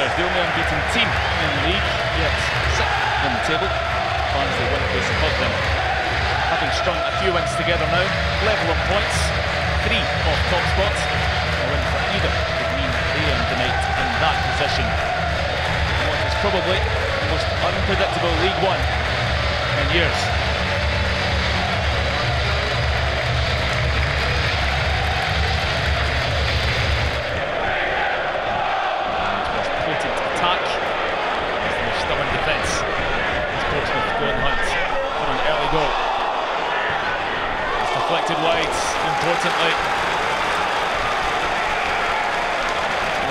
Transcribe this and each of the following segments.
Rangers, the only unbeaten team in the league, yet sixth in the table. Barnsley one place above them. Having strung a few wins together now, level on points, three off top spots. A win for either would mean they end the night in that position. What is probably the most unpredictable League One in years. Most potent attack as the stubborn defence. As Portsmouth go and hunt for an early goal. It's wide, importantly.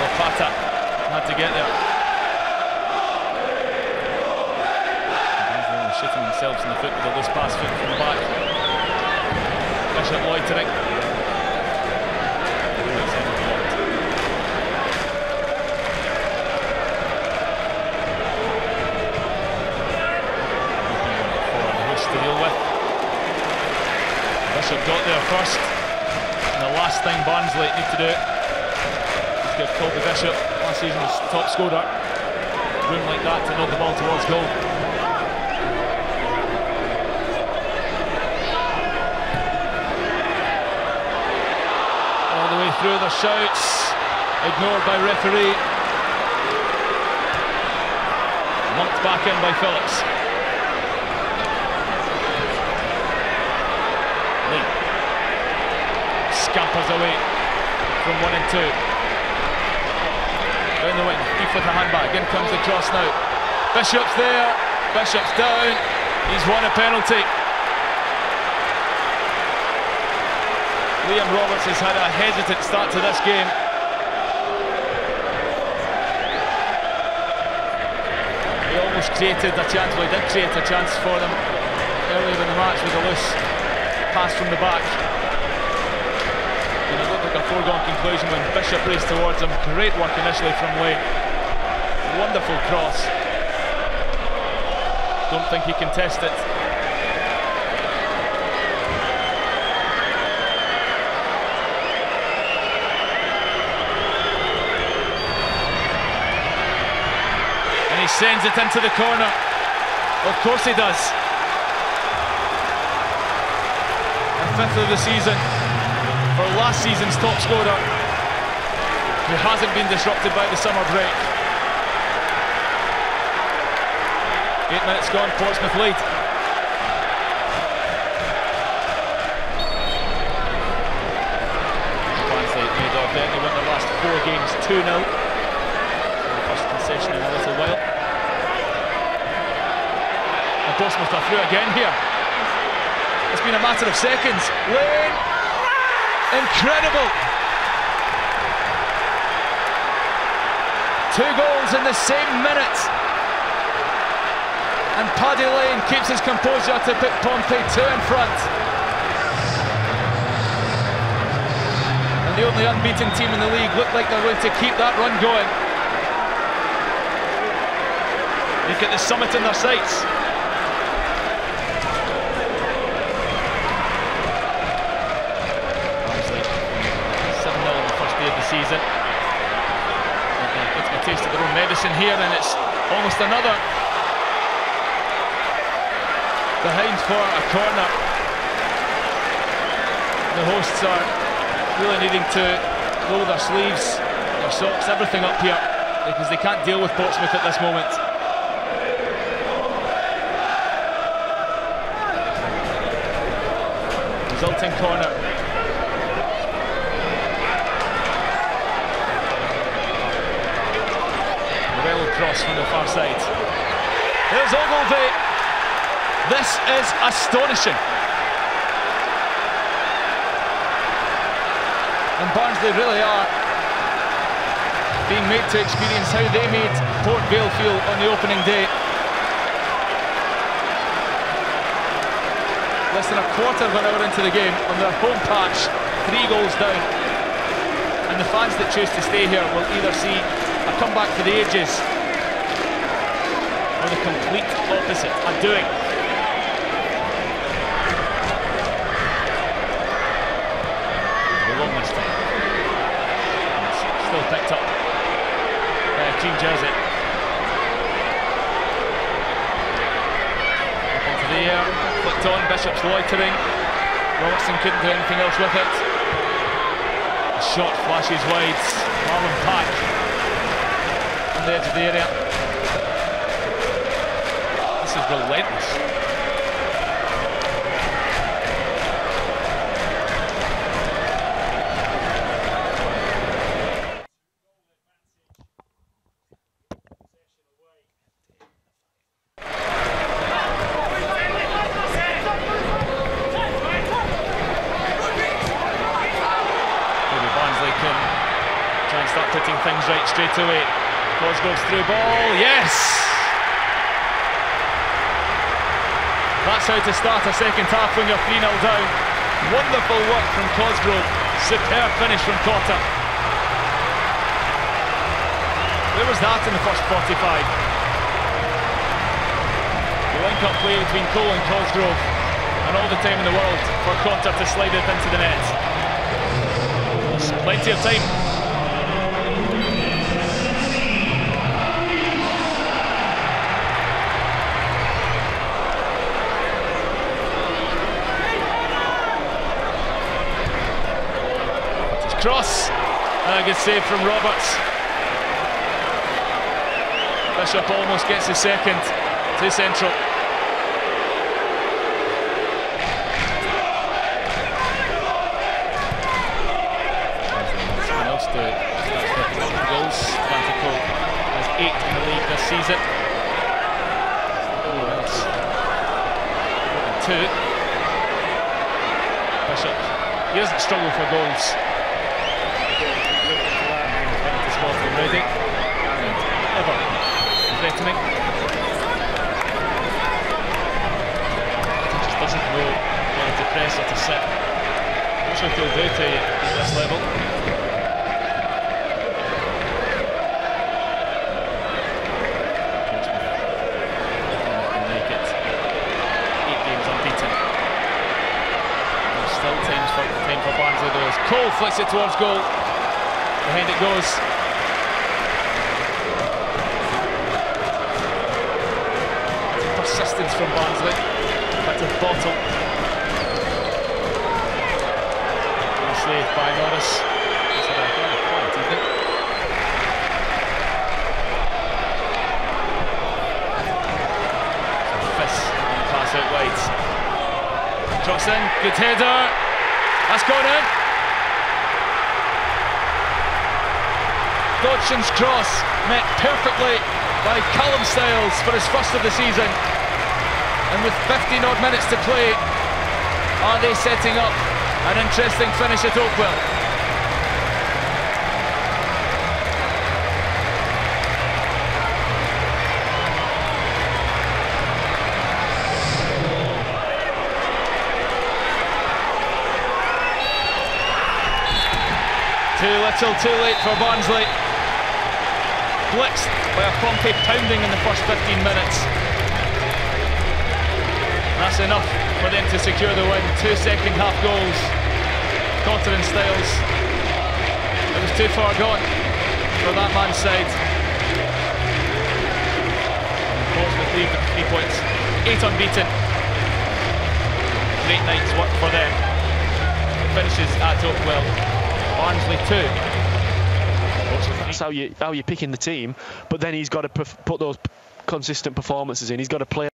Lopata had to get there. Only shooting themselves in the foot with a loose pass foot from the back. Bishop loitering. for the host to deal with. Bishop got there first. And the last Barnsley need to do it. is give Colby Bishop, last season's top scorer, room like that to knock the ball towards goal. All the way through the shouts, ignored by referee. Knocked back in by Phillips. Scampers away from one and two. Down the wing, Thief with a handbag. In comes the cross now. Bishop's there. Bishop's down. He's won a penalty. Liam Roberts has had a hesitant start to this game. He almost created a chance, well he did create a chance for them earlier in the match with a loose pass from the back. Like a foregone conclusion when Bishop raced towards him. Great work initially from Lane. Wonderful cross. Don't think he can test it. And he sends it into the corner. Of course he does. A fifth of the season last season's top scorer who hasn't been disrupted by the summer break. Eight minutes gone, Portsmouth lead. Barnsley made they won their last four games 2-0. The first concession in a little while. And Portsmouth are through again here. It's been a matter of seconds. Lane! Incredible! Two goals in the same minute. And Paddy Lane keeps his composure to put Pompey two in front. And the only unbeaten team in the league look like they're going to keep that run going. They've got the summit in their sights. Barnsley, 7 0 in the first they're getting a taste of their own medicine here, and it's almost another. Behind for a corner. The hosts are really needing to roll their sleeves, their socks, everything up here because they can't deal with Portsmouth at this moment. Resulting corner. Cross from the far side. There's Ogilvie. This is astonishing. And Barnsley really are being made to experience how they made Port Vale feel on the opening day. Less than a quarter of an hour into the game on their home patch, three goals down. And the fans that choose to stay here will either see a comeback for the ages or the complete opposite, a doing. We're long this time. It's still picked up a 14 jersey. Up into the air, flicked on, Bishop's loitering. Robertson couldn't do anything else with it. The shot flashes wide. Marlon Pack on the edge of the area. This is relentless. Things right straight away. Cosgrove's through ball, yes! That's how to start a second half when you're 3-0 down. Wonderful work from Cosgrove. Superb finish from Cotter. Where was that in the first 45? The link-up play between Cole and Cosgrove and all the time in the world for Cotter to slide it into the net. Plenty of time save from Roberts. Bishop almost gets his second to central. Someone else to goals. Atlantico has eight in the league this season. Two. Bishop. He doesn't struggle for goals. And ever threatening. Just doesn't know whether to press or to sit. Not sure if he'll do to at this level. Still times for, time for Barnsley though Cole flicks it towards goal. Behind it goes. From Barnsley. Back to Bottle. Saved by Norris. A out wide. Cross in, good header. That's gone in. Dodgson's cross met perfectly by Callum Styles for his first of the season. And with 15 odd minutes to play, are they setting up an interesting finish at Oakwell? Too little, too late for Barnsley. Blitzed by a Pompey pounding in the first 15 minutes. That's enough for them to secure the win. Two second half goals. And Styles. It was too far gone for that man's side. Portsmouth lead with three points. Eight unbeaten. Great night's work for them. Finishes at Oakwell. Barnsley two. That's how you how you're picking the team, but then he's got to put those consistent performances in. He's got to play.